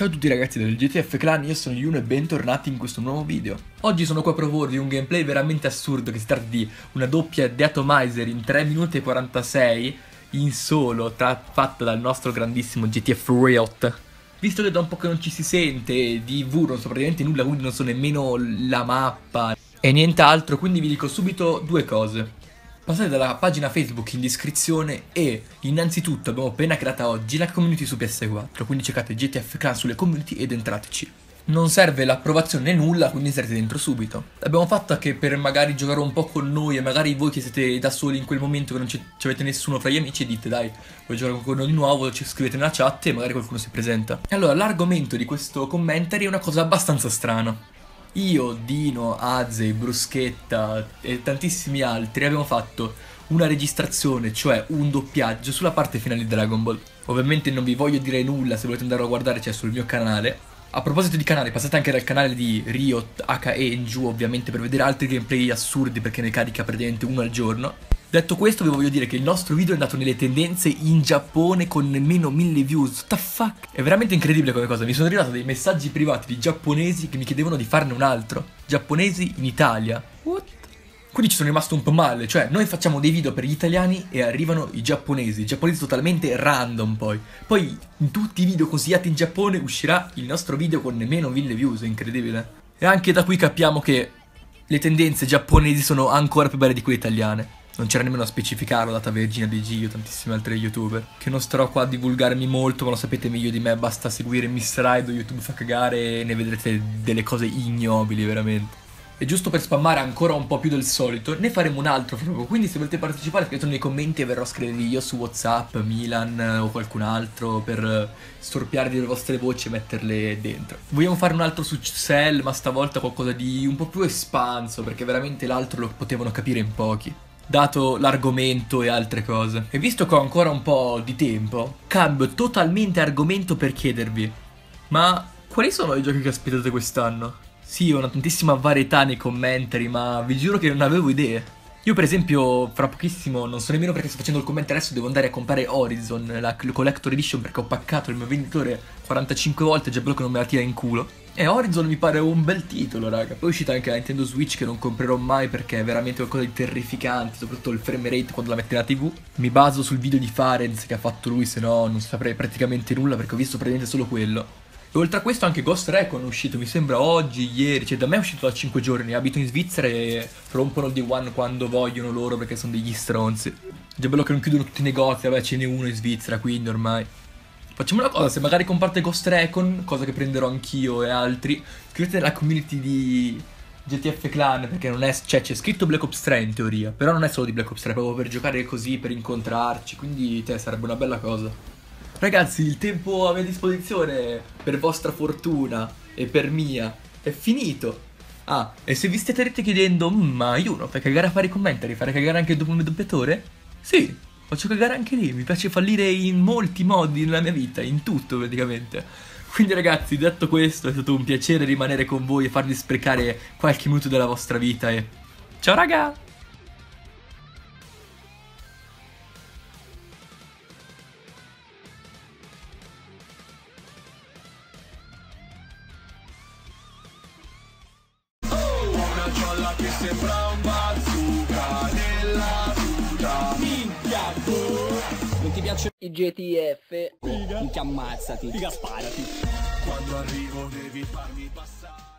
Ciao a tutti ragazzi del GTF Clan, io sono Yuno e bentornati in questo nuovo video. Oggi sono qua a proporvi un gameplay veramente assurdo che si tratta di una doppia Deatomizer in 3 minuti e 46 in solo, fatta dal nostro grandissimo GTF Riot. Visto che da un po' che non ci si sente, di V non so praticamente nulla, quindi non so nemmeno la mappa e nient'altro, quindi vi dico subito due cose. Passate dalla pagina Facebook in descrizione e innanzitutto abbiamo appena creata oggi la community su PS4, quindi cercate GTF Clan sulle community ed entrateci. Non serve l'approvazione né nulla, quindi sarete dentro subito. L'abbiamo fatta che per magari giocare un po' con noi e magari voi che siete da soli in quel momento che non ci avete nessuno fra gli amici dite dai, vuoi giocare con noi di nuovo, ci scrivete nella chat e magari qualcuno si presenta. E allora l'argomento di questo commentary è una cosa abbastanza strana. Io, Dino, Azei, Bruschetta e tantissimi altri abbiamo fatto una registrazione, cioè un doppiaggio sulla parte finale di Dragon Ball. Ovviamente non vi voglio dire nulla, se volete andare a guardare c'è sul mio canale. A proposito di canale, passate anche dal canale di Riot, HE in giù ovviamente per vedere altri gameplay assurdi perché ne carica praticamente uno al giorno. Detto questo vi voglio dire che il nostro video è andato nelle tendenze in Giappone con nemmeno 1000 views. What the fuck? È veramente incredibile come cosa. Mi sono arrivati dei messaggi privati di giapponesi che mi chiedevano di farne un altro. Giapponesi in Italia. What? Quindi ci sono rimasto un po' male, cioè noi facciamo dei video per gli italiani e arrivano i giapponesi, i giapponesi totalmente random poi. Poi in tutti i video consigliati in Giappone uscirà il nostro video con nemmeno 1000 views, è incredibile. E anche da qui capiamo che le tendenze giapponesi sono ancora più belle di quelle italiane. Non c'era nemmeno a specificarlo, data Vergina di Gio, tantissimi altri youtuber. Che non starò qua a divulgarmi molto, ma lo sapete meglio di me, basta seguire Miss Ride, YouTube fa cagare e ne vedrete delle cose ignobili veramente. E giusto per spammare ancora un po' più del solito, ne faremo un altro proprio. Quindi se volete partecipare scrivetelo nei commenti e verrò a scrivervi io su Whatsapp, Milan o qualcun altro per storpiarvi le vostre voci e metterle dentro. Vogliamo fare un altro su Cell, ma stavolta qualcosa di un po' più espanso, perché veramente l'altro lo potevano capire in pochi dato l'argomento e altre cose. E visto che ho ancora un po' di tempo, cambio totalmente argomento per chiedervi, ma quali sono i giochi che aspettate quest'anno? Sì, ho una tantissima varietà nei commentari, ma vi giuro che non avevo idee. Io per esempio fra pochissimo, non so nemmeno perché sto facendo il commento adesso, devo andare a comprare Horizon, la Collector Edition perché ho paccato il mio venditore 45 volte e già quello che non me la tira in culo. E Horizon mi pare un bel titolo, raga. Poi è uscita anche la Nintendo Switch che non comprerò mai perché è veramente qualcosa di terrificante, soprattutto il frame rate quando la mette nella TV. Mi baso sul video di Farenz che ha fatto lui, se no non saprei praticamente nulla perché ho visto praticamente solo quello. E oltre a questo anche Ghost Recon è uscito, mi sembra oggi, ieri, cioè da me è uscito da 5 giorni, abito in Svizzera e rompono il D1 quando vogliono loro perché sono degli stronzi. Già bello che non chiudono tutti i negozi, vabbè ce n'è uno in Svizzera, quindi ormai... Facciamo una cosa, se magari comprate Ghost Recon, cosa che prenderò anch'io e altri, scrivete nella community di GTF Clan, perché non è... cioè c'è scritto Black Ops 3 in teoria, però non è solo di Black Ops 3, è proprio per giocare così, per incontrarci, quindi te sarebbe una bella cosa. Ragazzi, il tempo a mia disposizione, per vostra fortuna e per mia, è finito. Ah, e se vi state chiedendo, mm, ma io non fai cagare a fare i commentari, fare cagare anche dopo un doppiatore? Sì, Faccio cagare anche lì, mi piace fallire in molti modi nella mia vita, in tutto praticamente. Quindi ragazzi, detto questo, è stato un piacere rimanere con voi e farvi sprecare qualche minuto della vostra vita e... Ciao raga! sembra Non ti piacciono i GTF? Minchia ammazzati. Figa sparati. Quando arrivo devi farmi passare